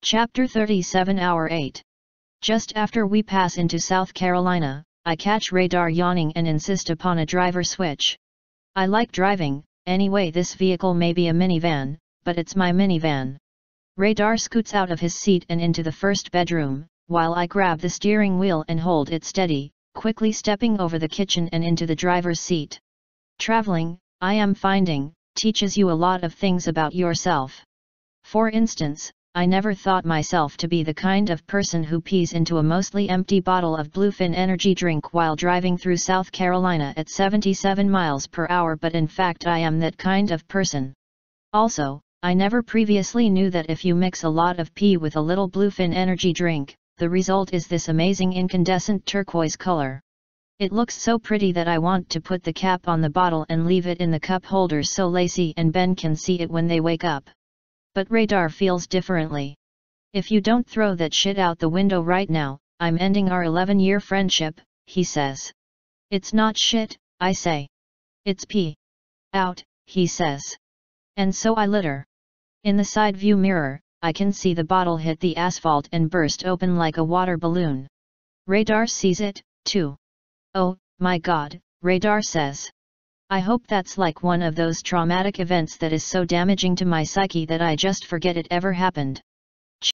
Chapter 37 Hour 8 Just after we pass into South Carolina, I catch radar yawning and insist upon a driver switch. I like driving, anyway this vehicle may be a minivan, but it's my minivan. Radar scoots out of his seat and into the first bedroom, while I grab the steering wheel and hold it steady, quickly stepping over the kitchen and into the driver's seat. Traveling, I am finding, teaches you a lot of things about yourself. For instance, I never thought myself to be the kind of person who pees into a mostly empty bottle of Bluefin energy drink while driving through South Carolina at 77 miles per hour but in fact I am that kind of person. Also, I never previously knew that if you mix a lot of pee with a little Bluefin energy drink, the result is this amazing incandescent turquoise color. It looks so pretty that I want to put the cap on the bottle and leave it in the cup holder so Lacey and Ben can see it when they wake up but radar feels differently. If you don't throw that shit out the window right now, I'm ending our 11 year friendship, he says. It's not shit, I say. It's pee. Out, he says. And so I litter. In the side view mirror, I can see the bottle hit the asphalt and burst open like a water balloon. Radar sees it, too. Oh, my god, Radar says. I hope that's like one of those traumatic events that is so damaging to my psyche that I just forget it ever happened.